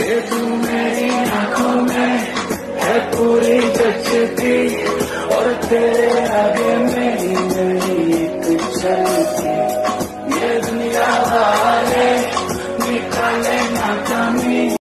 कि तू मेरी आँखों में है पूरी बचती और तेरे आगे मेरी मेरी चलती। ये दुनिया वाले निकाले नाकामी